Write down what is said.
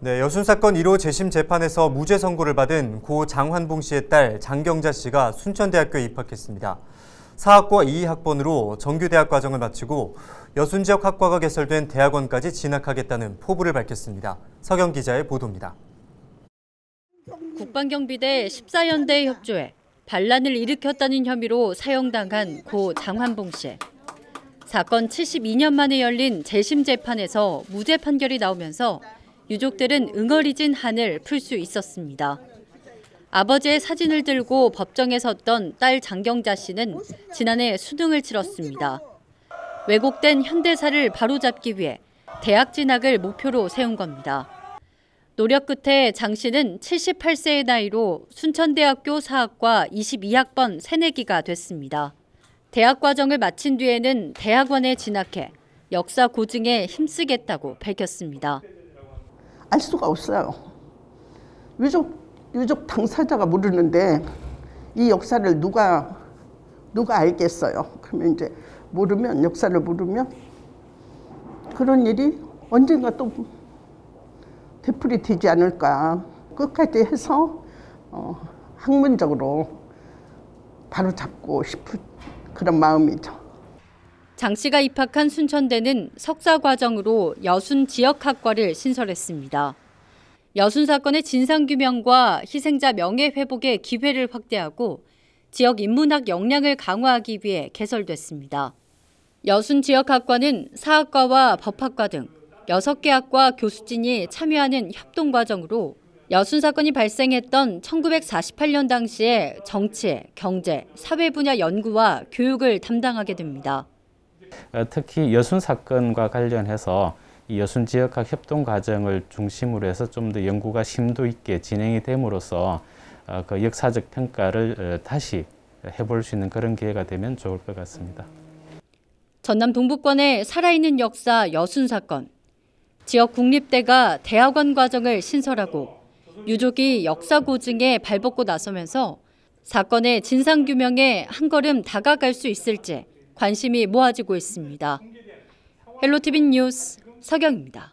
네, 여순 사건 1호 재심 재판에서 무죄 선고를 받은 고 장환봉 씨의 딸 장경자 씨가 순천대학교에 입학했습니다. 4학과 2학번으로 정규대학 과정을 마치고 여순 지역 학과가 개설된 대학원까지 진학하겠다는 포부를 밝혔습니다. 서경 기자의 보도입니다. 국방경비대 14연대에 협조해 반란을 일으켰다는 혐의로 사형당한 고 장환봉 씨. 사건 72년 만에 열린 재심 재판에서 무죄 판결이 나오면서 유족들은 응어리진 한을 풀 수 있었습니다. 아버지의 사진을 들고 법정에 섰던 딸 장경자 씨는 지난해 수능을 치렀습니다. 왜곡된 현대사를 바로잡기 위해 대학 진학을 목표로 세운 겁니다. 노력 끝에 장 씨는 78세의 나이로 순천대학교 사학과 22학번 새내기가 됐습니다. 대학 과정을 마친 뒤에는 대학원에 진학해 역사 고증에 힘쓰겠다고 밝혔습니다. 알 수가 없어요. 유족 유족 당사자가 모르는데 이 역사를 누가 누가 알겠어요. 그러면 이제 모르면 역사를 모르면 그런 일이 언젠가 또 되풀이 되지 않을까. 끝까지 해서 어, 학문적으로 바로 잡고 싶은 그런 마음이죠. 장 씨가 입학한 순천대는 석사 과정으로 여순 지역학과를 신설했습니다. 여순 사건의 진상규명과 희생자 명예회복의 기회를 확대하고 지역 인문학 역량을 강화하기 위해 개설됐습니다. 여순 지역학과는 사학과와 법학과 등 6개 학과 교수진이 참여하는 협동 과정으로 여순 사건이 발생했던 1948년 당시에 정치, 경제, 사회 분야 연구와 교육을 담당하게 됩니다. 어, 특히 여순 사건과 관련해서 이 여순 지역학 협동 과정을 중심으로 해서 좀 더 연구가 심도 있게 진행이 됨으로써 어, 그 역사적 평가를 어, 다시 해볼 수 있는 그런 기회가 되면 좋을 것 같습니다. 전남 동북권의 살아있는 역사 여순 사건. 지역 국립대가 대학원 과정을 신설하고 유족이 역사 고증에 발벗고 나서면서 사건의 진상 규명에 한 걸음 다가갈 수 있을지 관심이 모아지고 있습니다. 헬로티비 뉴스 서경입니다.